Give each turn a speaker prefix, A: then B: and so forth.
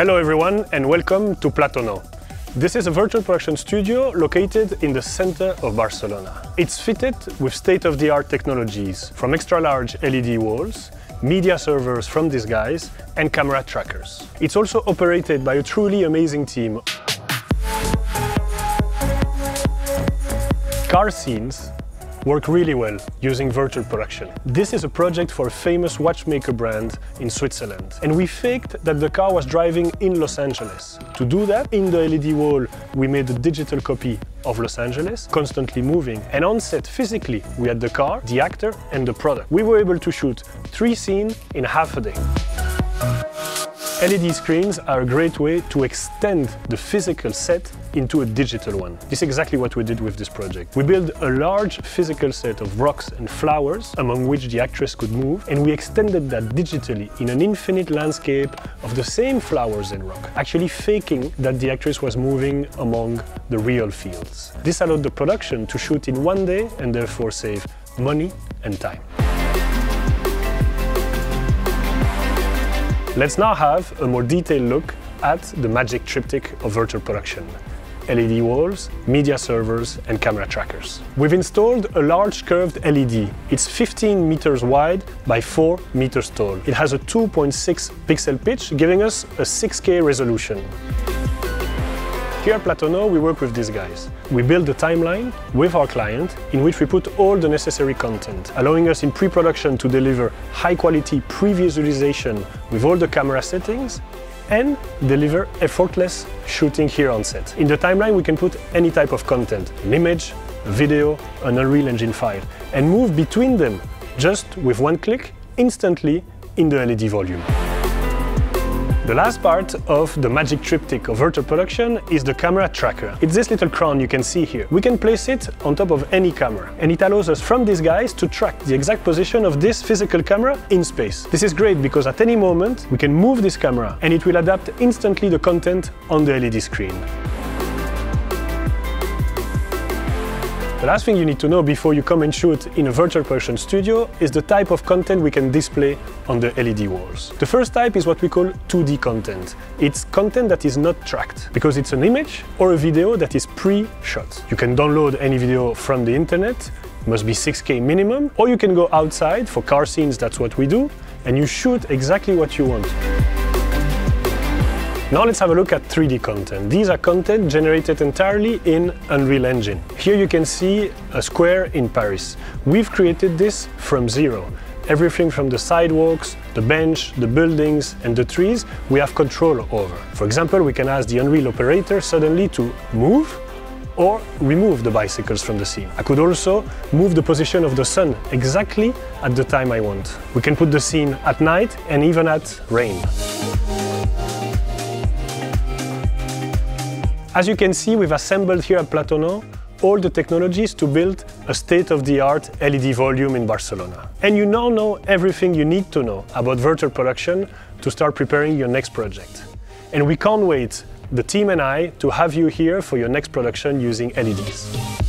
A: Hello everyone and welcome to Plató Nou. This is a virtual production studio located in the center of Barcelona. It's fitted with state-of-the-art technologies from extra-large LED walls, media servers from these guys and camera trackers. It's also operated by a truly amazing team. Car scenes work really well using virtual production. This is a project for a famous watchmaker brand in Switzerland. And we faked that the car was driving in Los Angeles. To do that, in the LED wall, we made a digital copy of Los Angeles, constantly moving. And on set, physically, we had the car, the actor, and the product. We were able to shoot three scenes in half a day. LED screens are a great way to extend the physical set into a digital one. This is exactly what we did with this project. We built a large physical set of rocks and flowers among which the actress could move and we extended that digitally in an infinite landscape of the same flowers and rock, actually faking that the actress was moving among the real fields. This allowed the production to shoot in one day and therefore save money and time. Let's now have a more detailed look at the magic triptych of virtual production. LED walls, media servers and camera trackers. We've installed a large curved LED. It's 15 meters wide by 4 meters tall. It has a 2.6 pixel pitch, giving us a 6K resolution. Here at Plató Nou, we work with these guys. We build a timeline with our client in which we put all the necessary content, allowing us in pre-production to deliver high-quality pre-visualization with all the camera settings and deliver effortless shooting here on set. In the timeline, we can put any type of content, an image, a video, an Unreal Engine file, and move between them just with one click, instantly in the LED volume. The last part of the magic triptych of virtual production is the camera tracker. It's this little crown you can see here. We can place it on top of any camera and it allows us from these guys to track the exact position of this physical camera in space. This is great because at any moment we can move this camera and it will adapt instantly the content on the LED screen. The last thing you need to know before you come and shoot in a virtual production studio is the type of content we can display on the LED walls. The first type is what we call 2D content. It's content that is not tracked because it's an image or a video that is pre-shot. You can download any video from the internet, must be 6K minimum, or you can go outside for car scenes, that's what we do, and you shoot exactly what you want. Now let's have a look at 3D content. These are content generated entirely in Unreal Engine. Here you can see a square in Paris. We've created this from zero. Everything from the sidewalks, the bench, the buildings and the trees we have control over. For example, we can ask the Unreal operator suddenly to move or remove the bicycles from the scene. I could also move the position of the sun exactly at the time I want. We can put the scene at night and even at rain. As you can see, we've assembled here at Plató Nou all the technologies to build a state-of-the-art LED volume in Barcelona. And you now know everything you need to know about virtual production to start preparing your next project. And we can't wait, the team and I, to have you here for your next production using LEDs.